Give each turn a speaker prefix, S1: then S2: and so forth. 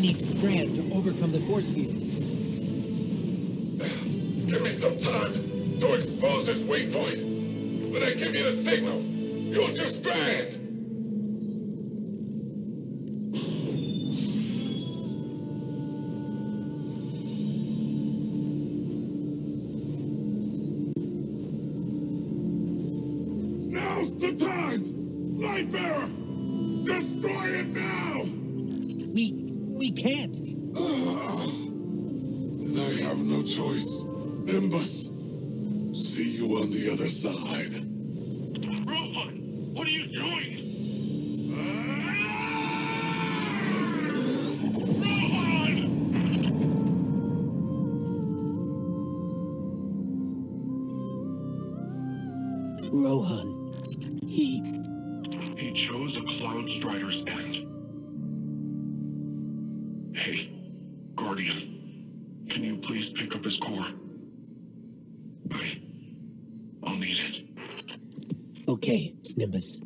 S1: need Strand to overcome the force field.
S2: Give me some time to expose its weak point. When I give you the signal, use your Strand! Now's the time! Lightbearer! Destroy it now!
S1: We... we can't.
S2: Then I have no choice. Nimbus, see you on the other side.
S3: Rohan, what are you doing? Rohan!
S1: Rohan. He...
S3: He chose a Cloud Strider's end. Guardian, can you please pick up his core? I... I'll need it.
S1: Okay, Nimbus.